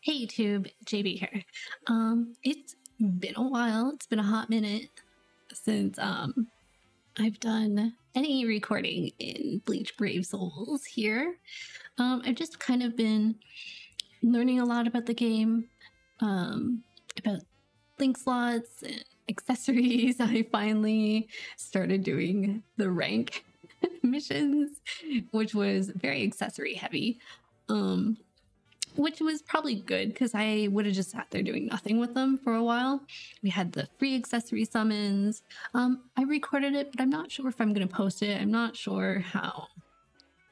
Hey YouTube, JB here. Um, it's been a while. It's been a hot minute since um I've done any recording in Bleach Brave Souls here. Um, I've just kind of been learning a lot about the game, um, about link slots and accessories. I finally started doing the rank missions, which was very accessory heavy. Um, which was probably good because I would have just sat there doing nothing with them for a while. We had the free accessory summons. Um, I recorded it, but I'm not sure if I'm going to post it. I'm not sure how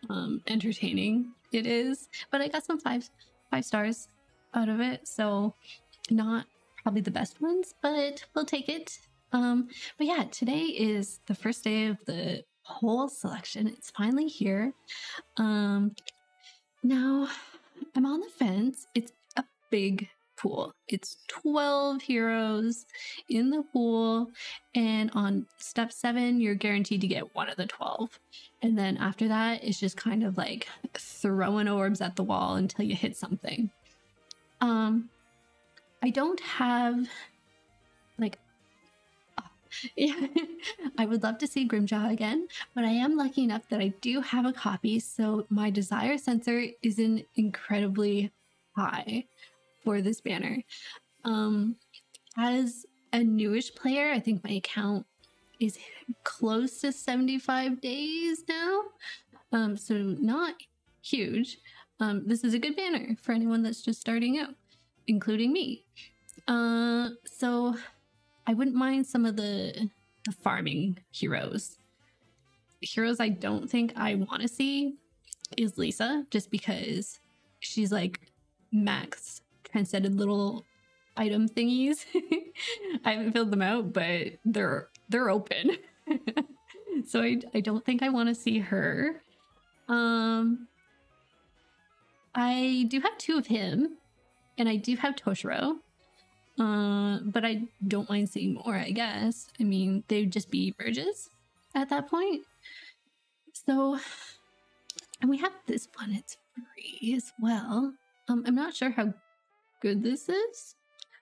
um, entertaining it is, but I got some five five stars out of it, so not probably the best ones, but we'll take it. Um, but yeah, today is the first day of the poll selection. It's finally here. Um, now I'm on the fence. It's a big pool. It's 12 heroes in the pool. And on step seven, you're guaranteed to get one of the 12. And then after that, it's just kind of like throwing orbs at the wall until you hit something. Um, I don't have yeah, I would love to see Grimmjow again, but I am lucky enough that I do have a copy, so my desire sensor isn't incredibly high for this banner. Um, as a newish player, I think my account is close to 75 days now, um, so not huge. Um, this is a good banner for anyone that's just starting out, including me. Uh, so I wouldn't mind some of the, the farming heroes. Heroes I don't think I want to see is Lisa, just because she's like max transcended little item thingies. I haven't filled them out, but they're they're open. so I, I don't think I want to see her. Um I do have two of him, and I do have Toshiro. Uh, but I don't mind seeing more, I guess. I mean, they'd just be verges at that point. So, and we have this one, it's free as well. Um, I'm not sure how good this is.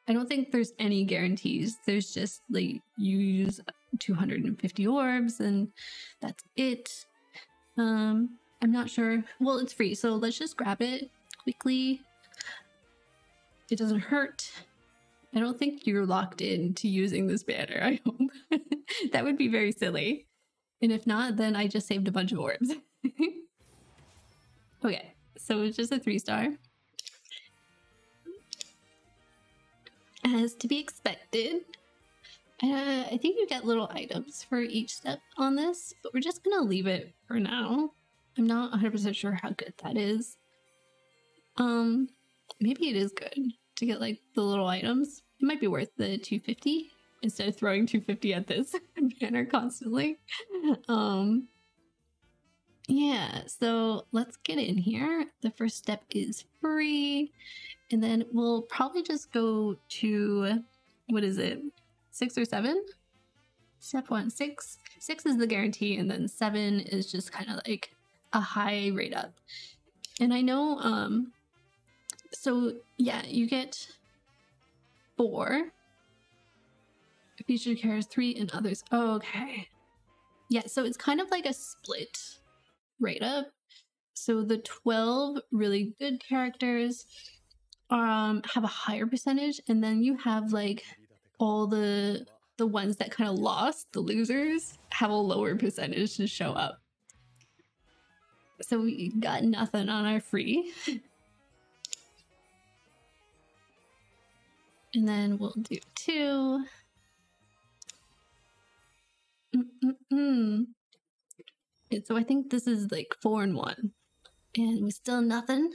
I don't think there's any guarantees. There's just like you use 250 orbs and that's it. Um, I'm not sure. Well, it's free, so let's just grab it quickly. It doesn't hurt. I don't think you're locked in to using this banner, I hope. that would be very silly. And if not, then I just saved a bunch of orbs. okay, so it's just a three star. As to be expected, uh, I think you get little items for each step on this, but we're just gonna leave it for now. I'm not 100% sure how good that is. Um, maybe it is good to get like the little items. It might be worth the 250 instead of throwing 250 at this banner constantly. Um, yeah, so let's get in here. The first step is free, and then we'll probably just go to what is it, six or seven? Step one, six. Six is the guarantee, and then seven is just kind of like a high rate up. And I know, um, so yeah, you get four. Featured characters three and others. Okay. Yeah, so it's kind of like a split rate up. So the 12 really good characters um have a higher percentage and then you have like all the the ones that kind of lost, the losers, have a lower percentage to show up. So we got nothing on our free. And then we'll do two. Mm-mm-mm. And so I think this is like four and one. And we still nothing.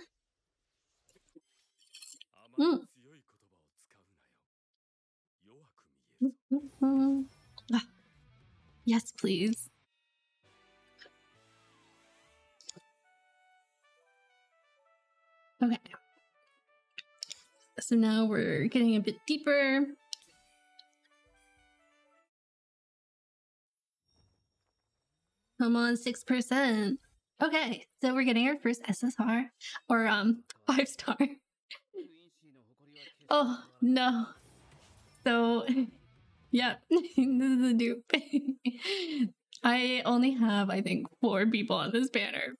Mm. Mm-hmm. Ah. Yes, please. Okay. So now we're getting a bit deeper. Come on, 6%. Okay, so we're getting our first SSR, or um, 5 star. Oh no. So yep, this is a dupe. I only have, I think, four people on this banner.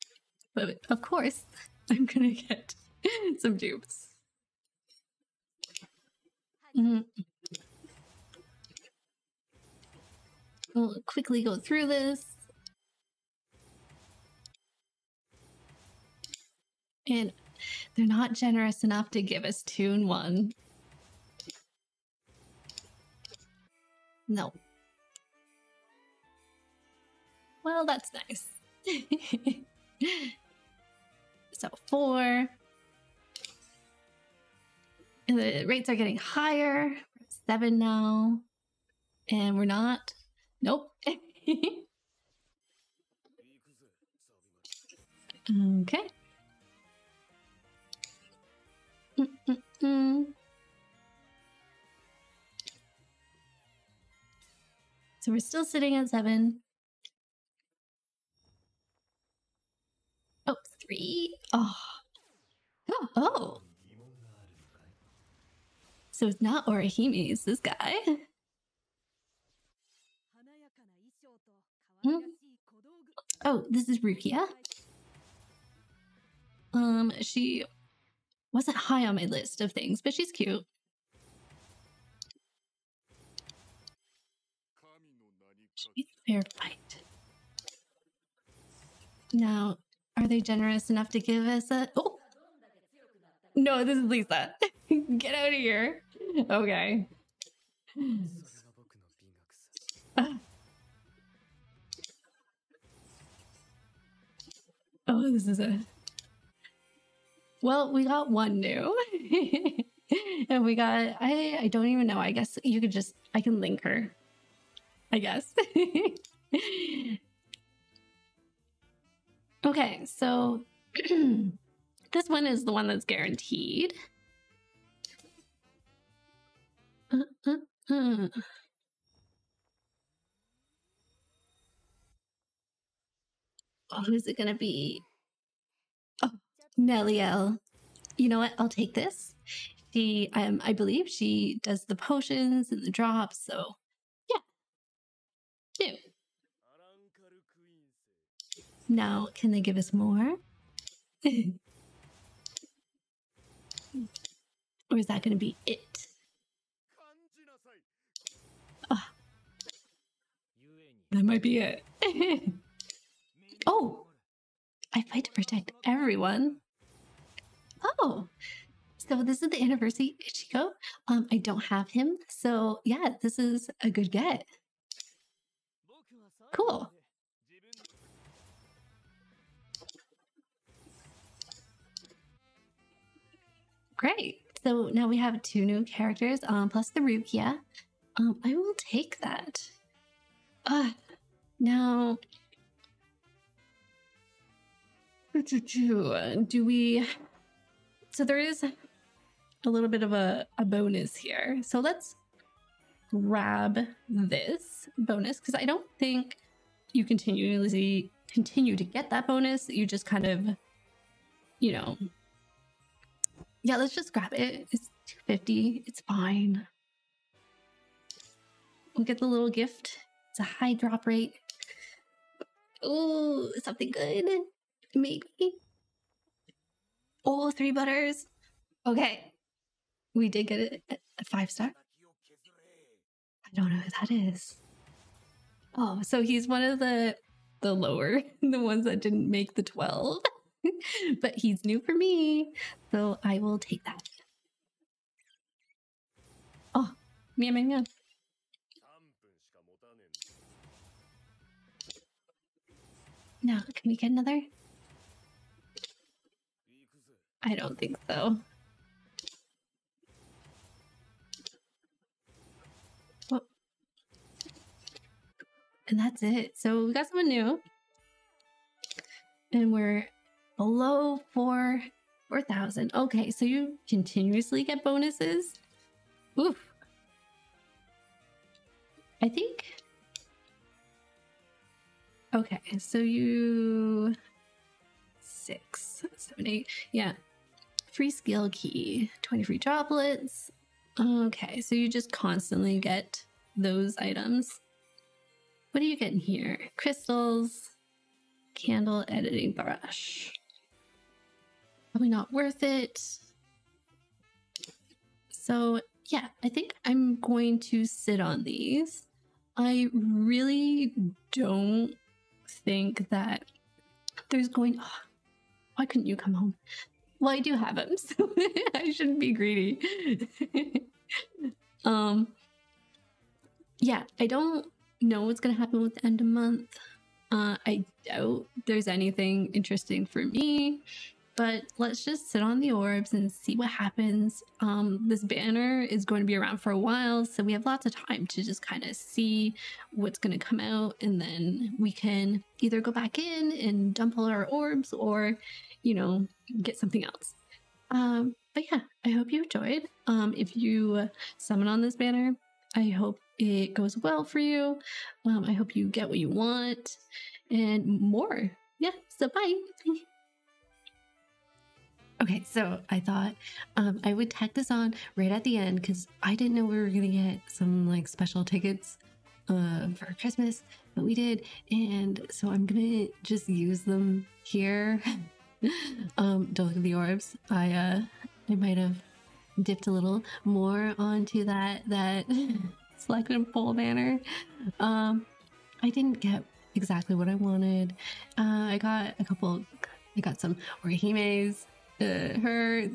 But of course, I'm gonna get some dupes. Mm. We'll quickly go through this. And they're not generous enough to give us two and one. No. Well, that's nice. so four. The rates are getting higher. Seven now. And we're not. Nope. okay. Mm -mm -mm. So we're still sitting at seven. Oh, three. Oh. oh. So it's not Orihime, it's this guy. Hmm? Oh, this is Rukia. Um, she wasn't high on my list of things, but she's cute. She's fair fight. Now, are they generous enough to give us a... Oh! No, this is Lisa. Get out of here. Okay. Ah. Oh, this is a... Well, we got one new. and we got... I, I don't even know. I guess you could just... I can link her. I guess. okay, so... this one is the one that's guaranteed. Oh, who's it gonna be? Oh, Nelliel. You know what? I'll take this. She, um, I believe she does the potions and the drops. So, yeah. Cute. Now, can they give us more? or is that going to be it? Oh, that might be it. oh, I fight to protect everyone. Oh, so this is the anniversary Ichigo. Um, I don't have him, so yeah, this is a good get. Cool. Great. So now we have two new characters, um, plus the Rukia. Um, I will take that. Uh, now, do we? So there is a little bit of a, a bonus here. So let's grab this bonus because I don't think you continuously continue to get that bonus. You just kind of, you know, yeah, let's just grab it. It's 250. It's fine. We'll get the little gift. It's a high drop rate. Oh, something good. Maybe. Oh, three butters. Okay. We did get it a five star. I don't know who that is. Oh, so he's one of the the lower, the ones that didn't make the 12. but he's new for me, so I will take that. Oh, meow meow meow. Now, can we get another? I don't think so. And that's it. So we got someone new. And we're below four, 4,000. Okay, so you continuously get bonuses? Oof. I think. Okay, so you six, seven, eight. Yeah. Free skill key, 20 free droplets, Okay, so you just constantly get those items. What are you getting here? Crystals, candle editing brush. Probably not worth it. So yeah, I think I'm going to sit on these. I really don't think that there's going. Oh, why couldn't you come home? Well, I do have them, so I shouldn't be greedy. um, yeah, I don't know what's gonna happen with the end of month. Uh, I doubt there's anything interesting for me but let's just sit on the orbs and see what happens. Um, this banner is going to be around for a while, so we have lots of time to just kind of see what's going to come out, and then we can either go back in and dump all our orbs or, you know, get something else. Um, but yeah, I hope you enjoyed. Um, if you summon on this banner, I hope it goes well for you. Um, I hope you get what you want and more. Yeah, so bye. Okay, so I thought um, I would tack this on right at the end because I didn't know we were gonna get some like special tickets uh, for Christmas, but we did, and so I'm gonna just use them here. um, don't look at the orbs. I uh, I might have dipped a little more onto that that select and banner. Um, I didn't get exactly what I wanted. Uh, I got a couple. I got some Orihimes uh, her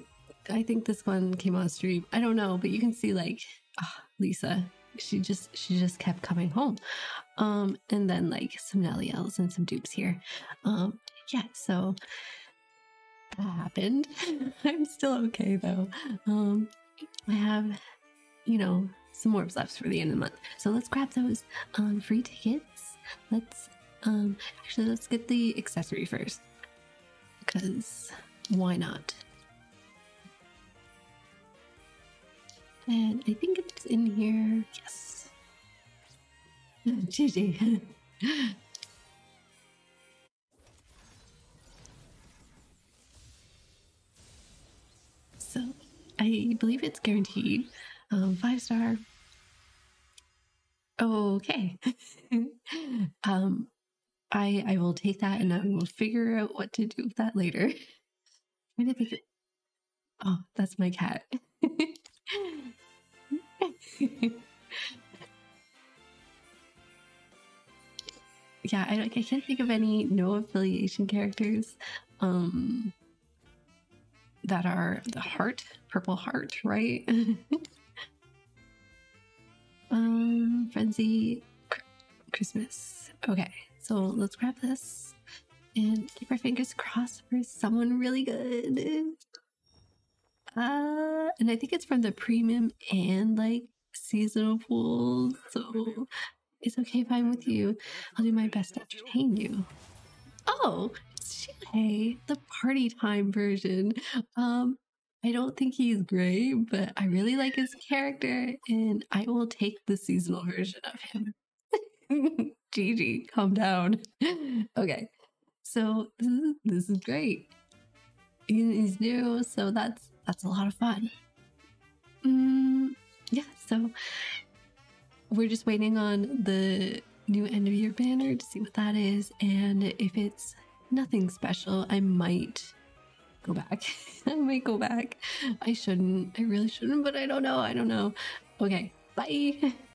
i think this one came on stream. I don't know but you can see like oh, lisa. She just she just kept coming home. Um and then like some Nelliels and some dupes here. Um yeah so that happened. I'm still okay though. Um i have you know some orbs left for the end of the month. So let's grab those um free tickets. Let's um actually let's get the accessory first because why not? And I think it's in here. Yes. GG. so I believe it's guaranteed. Um, five star. Okay. um, I I will take that and I will figure out what to do with that later. I didn't think. Oh, that's my cat. yeah, I, I can't think of any no affiliation characters um, that are the heart, purple heart, right? um, Frenzy Christmas. Okay, so let's grab this and keep our fingers crossed for someone really good. Uh, and I think it's from the premium and like seasonal pools, so it's okay if I'm with you. I'll do my best to entertain you. Oh, it's the party time version. Um, I don't think he's great, but I really like his character, and I will take the seasonal version of him. Gigi, calm down. okay, so this is, this is great. He's new, so that's that's a lot of fun. Mm, yeah, so we're just waiting on the new end of year banner to see what that is, and if it's nothing special, I might go back. I might go back. I shouldn't. I really shouldn't, but I don't know. I don't know. Okay, bye.